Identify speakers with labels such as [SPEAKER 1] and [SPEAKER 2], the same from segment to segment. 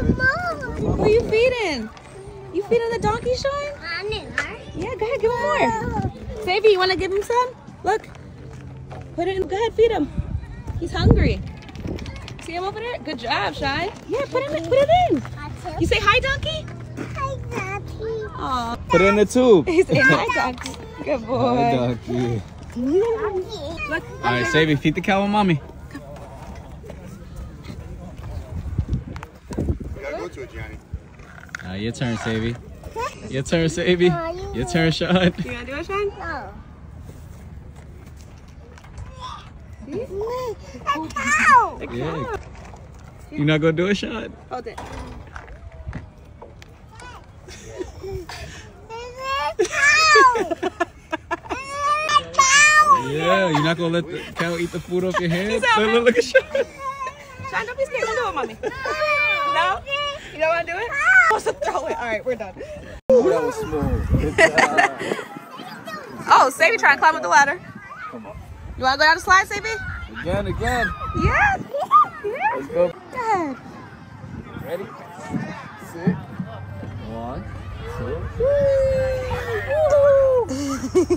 [SPEAKER 1] Who are you feeding? You feeding the donkey, Shine? Yeah, go ahead, give him more. Savy, you want to give him some? Look. Put it in. Go ahead, feed him. He's hungry. See him over there? Good job, Shine. Yeah, put it in. Put it in. You say hi, donkey? Hi, donkey. Aw.
[SPEAKER 2] Put it in the tube.
[SPEAKER 1] He said hi, donkey. Good boy.
[SPEAKER 2] Hi, donkey.
[SPEAKER 1] Look.
[SPEAKER 2] All right, Savy, feed the cow and mommy.
[SPEAKER 3] gotta go to it, Gianni.
[SPEAKER 2] Uh, your turn, Savy. Your turn, Savy. Your turn, Sean.
[SPEAKER 1] You gonna do it, Shine? The
[SPEAKER 2] Yeah.
[SPEAKER 1] cow.
[SPEAKER 2] You not gonna do it, Sean?
[SPEAKER 1] Hold it.
[SPEAKER 2] Yeah, you're not gonna let the cow eat the food off your hand?
[SPEAKER 1] He's
[SPEAKER 2] Look, look, look at Sean.
[SPEAKER 1] Shine, don't be scared. Don't do it, mommy. No? You don't want to do it? Ah! Wants to throw it. All right, we're done.
[SPEAKER 2] That was smooth. Good.
[SPEAKER 1] Oh, Sadie trying to climb up the ladder.
[SPEAKER 2] Come on.
[SPEAKER 1] You want to go down the slide, Sadie?
[SPEAKER 2] Again, again.
[SPEAKER 1] Yeah.
[SPEAKER 2] Let's go.
[SPEAKER 1] Good.
[SPEAKER 2] Ready? Sit. One, two.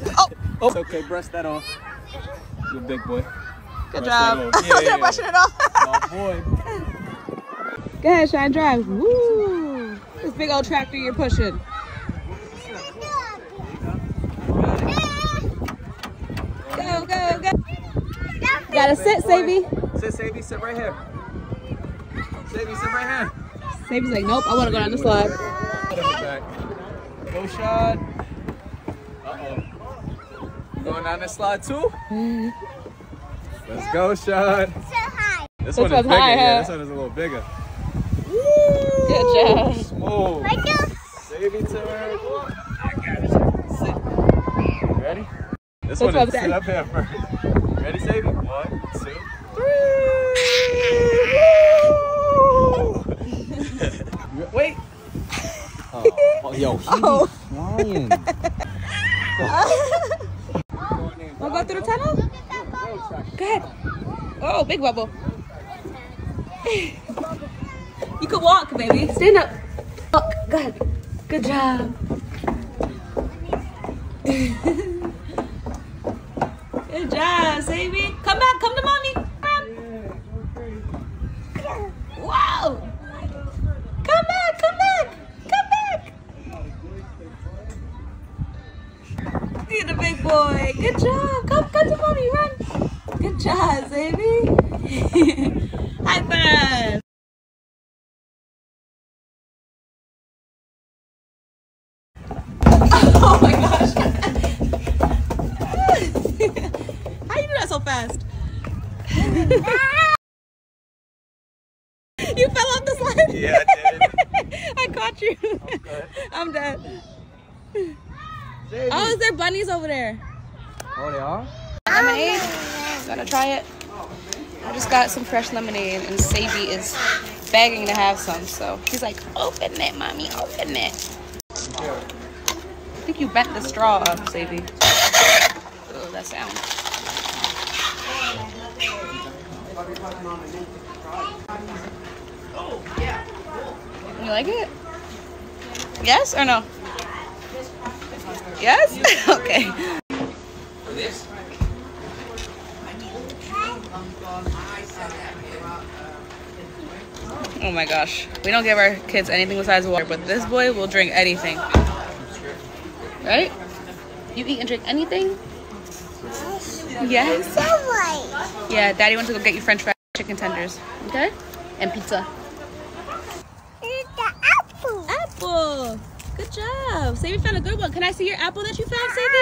[SPEAKER 1] Oh,
[SPEAKER 2] Oh, it's okay. Brush that off. You big boy.
[SPEAKER 1] good
[SPEAKER 2] Brush
[SPEAKER 1] job.
[SPEAKER 2] that off.
[SPEAKER 1] I was
[SPEAKER 2] Yeah,
[SPEAKER 1] gonna
[SPEAKER 2] yeah.
[SPEAKER 1] brushing it off.
[SPEAKER 2] My boy.
[SPEAKER 1] Go ahead, Shine, drive. Woo! This big old tractor you're pushing. Go, go, go. Gotta sit, Savy.
[SPEAKER 2] Sit, Savy. Sit right here. Savy, sit right here.
[SPEAKER 1] Savy's like, nope, I want to go down the slide.
[SPEAKER 2] Put him. Go, Sean. Uh-oh. Going down the slide too? Mm-hmm. Let's go, Sean. This,
[SPEAKER 1] This
[SPEAKER 2] one is
[SPEAKER 1] one's
[SPEAKER 2] bigger.
[SPEAKER 1] high,
[SPEAKER 2] yeah, this one is a little bigger.
[SPEAKER 1] Good job.
[SPEAKER 2] Smooth. Savy turn. Sit. Ready? This
[SPEAKER 1] This
[SPEAKER 2] one is sit up here first. Ready, Savy? One, two, three. Wait. Oh, oh, yo, he
[SPEAKER 1] Oh.
[SPEAKER 2] flying.
[SPEAKER 1] Wanna go through the tunnel? Go ahead. Oh, big bubble. You could walk, baby. Stand up. Walk. Go ahead. Good job. Good job, Savy. Come back. Come to mommy. Wow. Come back. Come back. Come back. You're the big boy. Good job. Come, come to mommy. Run. Good job, baby. fast? you fell off the slide?
[SPEAKER 2] Yeah, I did.
[SPEAKER 1] I caught you. I'm dead. Oh, is there bunnies over there?
[SPEAKER 2] Oh, they are?
[SPEAKER 1] Lemonade. Gonna try it. I just got some fresh lemonade, and Savy is begging to have some. So he's like, "Open it, mommy, open it." I think you bent the straw up, Savy. Oh, that sound. You like it? Yes or no? Yes? okay. Oh my gosh. We don't give our kids anything besides water, but this boy will drink anything. Right? You eat and drink anything? Yes. Yeah, daddy wants to go get you french fries, chicken tenders. Okay? And pizza. Apple. Good job. Savy found a good one. Can I see your apple that you found, Savy?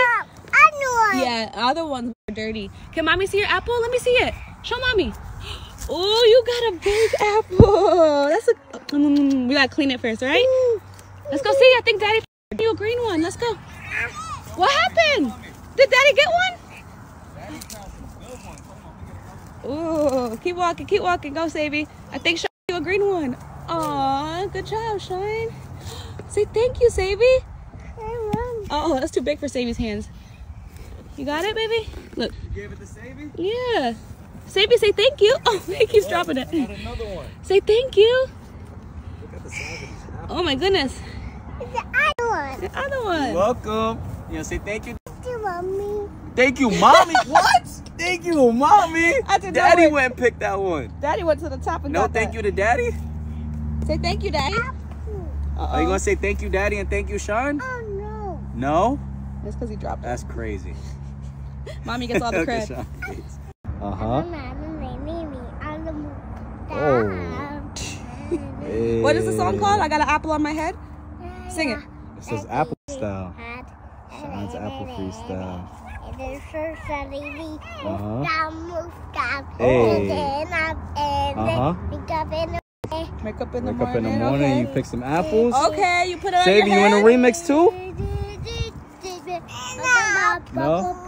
[SPEAKER 1] Yeah, other ones are dirty. Can mommy see your apple? Let me see it. Show mommy. Oh, you got a big apple. That's a. Mm, mm, mm we gotta clean it first, right? Let's go see. I think daddy found you a green one. Let's go. What happened? Did daddy get one? Ooh, keep walking, keep walking. Go, Savy. I think Shine you a green one. Aw, good job, Shine. Say thank you, Savy. Oh, that's too big for Savy's hands. You got it, baby? Look.
[SPEAKER 2] You gave it to Savy?
[SPEAKER 1] Yeah. Savy, say thank you. Oh, he keeps oh, dropping it.
[SPEAKER 2] Got another one.
[SPEAKER 1] Say thank you.
[SPEAKER 2] Look at the
[SPEAKER 1] Oh my goodness.
[SPEAKER 3] It's the other one.
[SPEAKER 1] The other one.
[SPEAKER 2] Welcome. You know, say thank you.
[SPEAKER 3] Do you want me?
[SPEAKER 2] Thank you, mommy. what? Thank you, mommy.
[SPEAKER 1] I didn't
[SPEAKER 2] Daddy
[SPEAKER 1] it.
[SPEAKER 2] went and picked that one.
[SPEAKER 1] Daddy went to the top and
[SPEAKER 2] No,
[SPEAKER 1] got
[SPEAKER 2] thank
[SPEAKER 1] that.
[SPEAKER 2] you to daddy.
[SPEAKER 1] Say thank you, Daddy.
[SPEAKER 2] Are you gonna say thank you, daddy, and thank you, Sean?
[SPEAKER 3] Oh no.
[SPEAKER 2] No.
[SPEAKER 1] That's because he dropped it.
[SPEAKER 2] That's crazy.
[SPEAKER 1] Mommy gets all the
[SPEAKER 2] Look
[SPEAKER 1] credit.
[SPEAKER 2] at Sean's face. Uh-huh.
[SPEAKER 1] What is the song called? I got an apple on my head. Sing it.
[SPEAKER 2] It says Apple style. Sean's Apple freestyle.
[SPEAKER 3] Uh-huh.
[SPEAKER 2] Hey.
[SPEAKER 3] Uh-huh.
[SPEAKER 1] Wake up in the
[SPEAKER 2] Wake up in
[SPEAKER 1] morning.
[SPEAKER 2] the morning,
[SPEAKER 1] okay.
[SPEAKER 2] you pick some apples.
[SPEAKER 1] Okay, you put it on
[SPEAKER 2] Savy,
[SPEAKER 1] your
[SPEAKER 2] you in
[SPEAKER 1] head.
[SPEAKER 2] a remix too?
[SPEAKER 3] No.